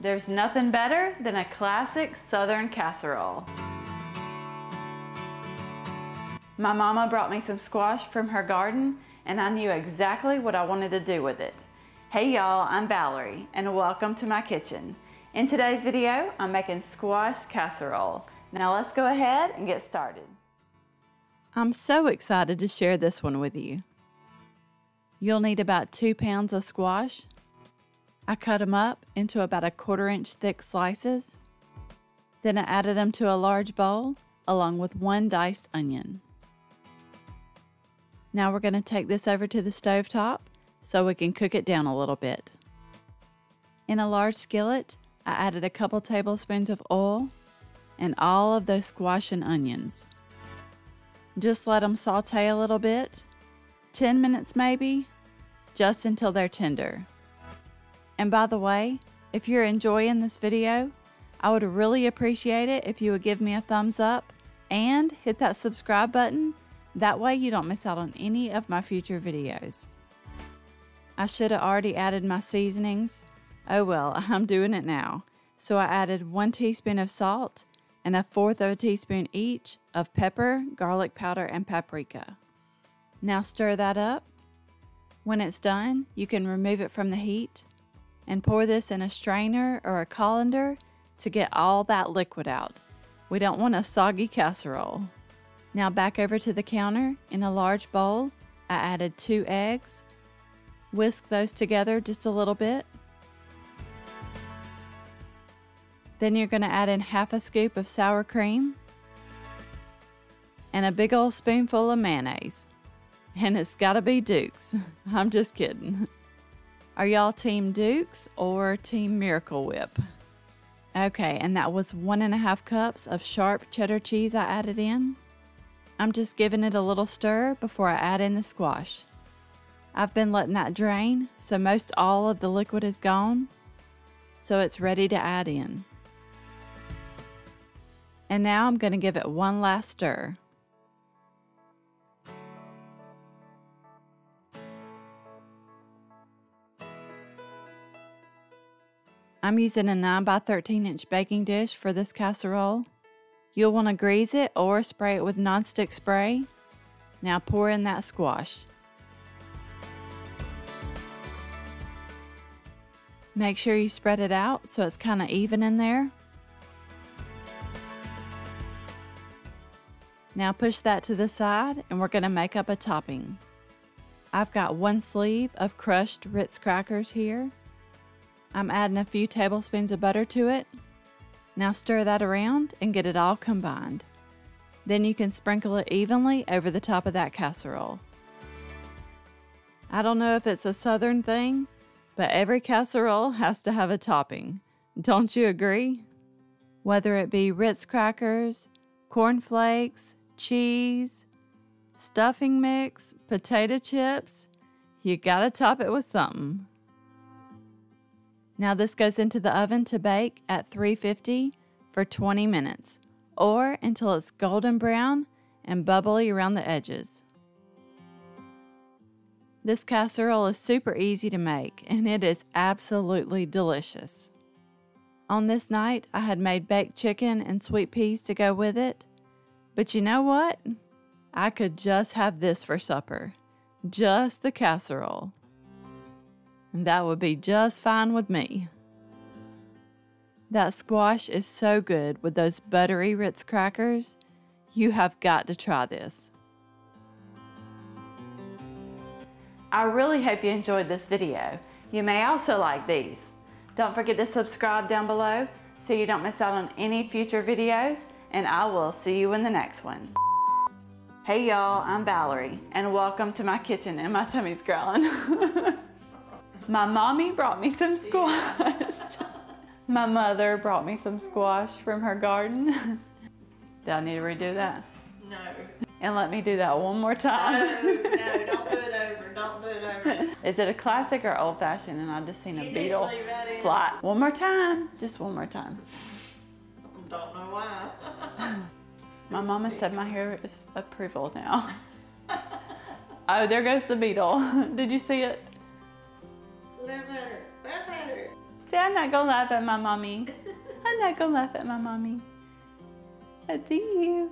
There's nothing better than a classic Southern casserole. My mama brought me some squash from her garden and I knew exactly what I wanted to do with it. Hey y'all, I'm Valerie and welcome to my kitchen. In today's video, I'm making squash casserole. Now let's go ahead and get started. I'm so excited to share this one with you. You'll need about two pounds of squash. I cut them up into about a quarter inch thick slices. Then I added them to a large bowl along with one diced onion. Now we're going to take this over to the stove top so we can cook it down a little bit. In a large skillet, I added a couple tablespoons of oil and all of those squash and onions. Just let them saute a little bit, 10 minutes maybe, just until they're tender. And by the way, if you're enjoying this video, I would really appreciate it if you would give me a thumbs up and hit that subscribe button. That way you don't miss out on any of my future videos. I should have already added my seasonings. Oh well, I'm doing it now. So I added one teaspoon of salt and a fourth of a teaspoon each of pepper, garlic powder, and paprika. Now stir that up. When it's done, you can remove it from the heat and pour this in a strainer or a colander to get all that liquid out. We don't want a soggy casserole. Now back over to the counter, in a large bowl, I added two eggs. Whisk those together just a little bit. Then you're going to add in half a scoop of sour cream and a big old spoonful of mayonnaise. And it's got to be Duke's. I'm just kidding. Are y'all Team Duke's or Team Miracle Whip? Okay, and that was one and a half cups of sharp cheddar cheese I added in. I'm just giving it a little stir before I add in the squash. I've been letting that drain, so most all of the liquid is gone, so it's ready to add in. And now I'm going to give it one last stir. I'm using a 9 by 13 inch baking dish for this casserole. You'll want to grease it or spray it with nonstick spray. Now pour in that squash. Make sure you spread it out so it's kind of even in there. Now push that to the side and we're going to make up a topping. I've got one sleeve of crushed Ritz crackers here. I'm adding a few tablespoons of butter to it. Now stir that around and get it all combined. Then you can sprinkle it evenly over the top of that casserole. I don't know if it's a southern thing, but every casserole has to have a topping. Don't you agree? Whether it be Ritz crackers, cornflakes, cheese, stuffing mix, potato chips. You gotta top it with something. Now this goes into the oven to bake at 350 for 20 minutes or until it's golden brown and bubbly around the edges. This casserole is super easy to make and it is absolutely delicious. On this night, I had made baked chicken and sweet peas to go with it, but you know what? I could just have this for supper. Just the casserole. That would be just fine with me. That squash is so good with those buttery Ritz crackers. You have got to try this. I really hope you enjoyed this video. You may also like these. Don't forget to subscribe down below so you don't miss out on any future videos and I will see you in the next one. Hey y'all, I'm Valerie, and welcome to my kitchen and my tummy's growling. my mommy brought me some squash. my mother brought me some squash from her garden. do I need to redo that? No. And let me do that one more time. No, no, don't do it over. Don't do it over. Is it a classic or old fashioned? And I just seen a beetle didn't leave that in. fly. One more time. Just one more time. Don't know why. My mama said my hair is approval now. oh, there goes the beetle. Did you see it? Say, I'm not gonna laugh at my mommy. I'm not gonna laugh at my mommy. I see you.